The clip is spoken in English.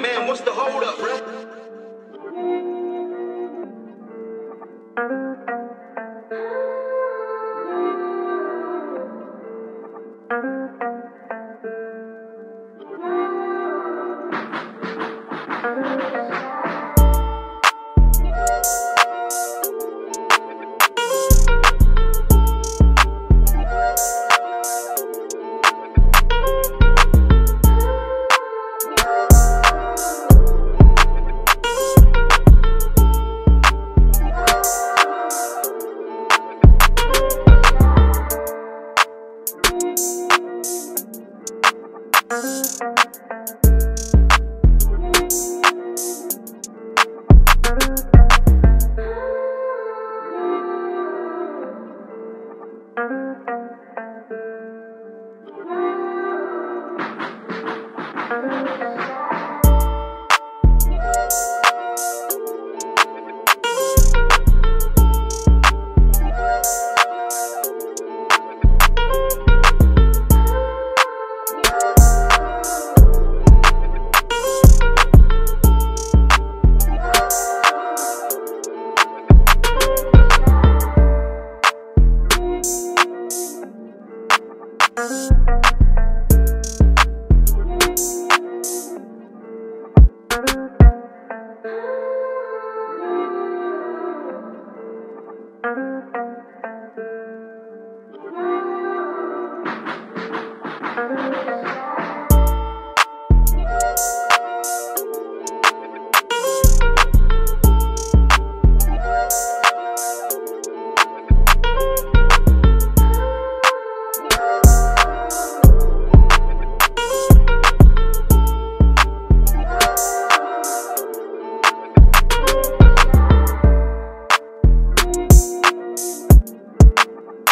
Man, what's the hold up, bro? Thank Thank you.